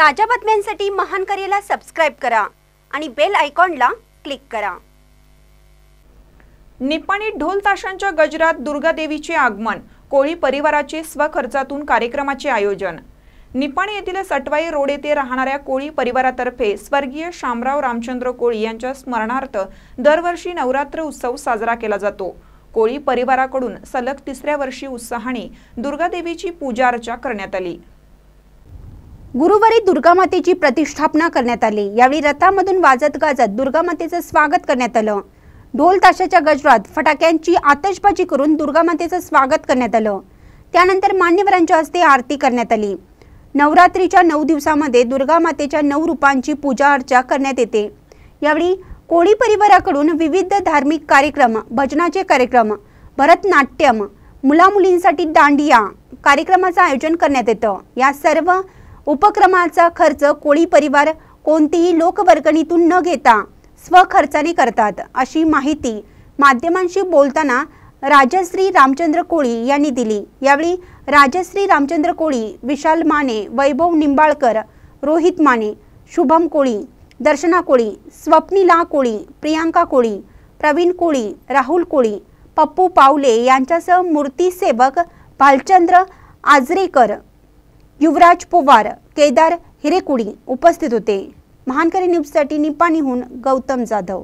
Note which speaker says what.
Speaker 1: ताज्या बातम्यांसाठी महान करेला सबस्क्राईब करा आणि बेल आयकॉनला क्लिक करा.
Speaker 2: निपाणी ढोल ताशांच्या गजरात दुर्गादेवीचे आगमन कोळी परिवाराचे स्वखर्चातून कार्यक्रमाचे आयोजन. निपाणी येथील सटवाई रोड येथे राहणाऱ्या कोळी परिवारातर्फे स्वर्गीय शामराव रामचंद्र कोळी यांच्या स्मरणार्थ दरवर्षी नवरात्र उत्सव साजरा केला जातो. कोळी परिवाराकडून सलग तिसऱ्या वर्षी उत्साहाने दुर्गादेवीची पूजा अर्चा करण्यात आली.
Speaker 1: गुरुवारी दुर्गामातेची प्रतिष्ठापना करण्यात आली. यावेळी रथामधून वाजत गाजत दुर्गामातेचं स्वागत करण्यात आलं. ढोल ताशाच्या गजरात फटाक्यांची आतषबाजी करून दुर्गामातेचं स्वागत करण्यात आलं. त्यानंतर मान्यवरांच्या हस्ते आरती करण्यात आली. नवरात्रीच्या नऊ दिवसामध्ये दुर्गामातेच्या नऊ रूपांची पूजा अर्चा करण्यात येते. यावेळी कोळी परिवाराकडून विविध धार्मिक कार्यक्रम भजनाचे कार्यक्रम भरतनाट्यम मुलामुलींसाठी दांडिया कार्यक्रमाचं आयोजन करण्यात येतं. या सर्व उपक्रमाचा खर्च कोळी परिवार कोणतीही लोकवर्गणीतून न घेता स्वखर्चाने करतात अशी माहिती माध्यमांशी बोलताना राजश्री रामचंद्र कोळी यांनी दिली. यावेळी राजश्री रामचंद्र कोळी विशाल माने वैभव निंबाळकर रोहित माने शुभम कोळी दर्शना कोळी स्वप्निला कोळी प्रियांका कोळी प्रवीण कोळी राहुल कोळी पप्पू पावले यांच्यासह मूर्तीसेवक भालचंद्र आजरेकर युवराज पोवार केदार हिरेकुडी उपस्थित होते. महानकरी न्यूजसाठी निपाणीहून गौतम जाधव.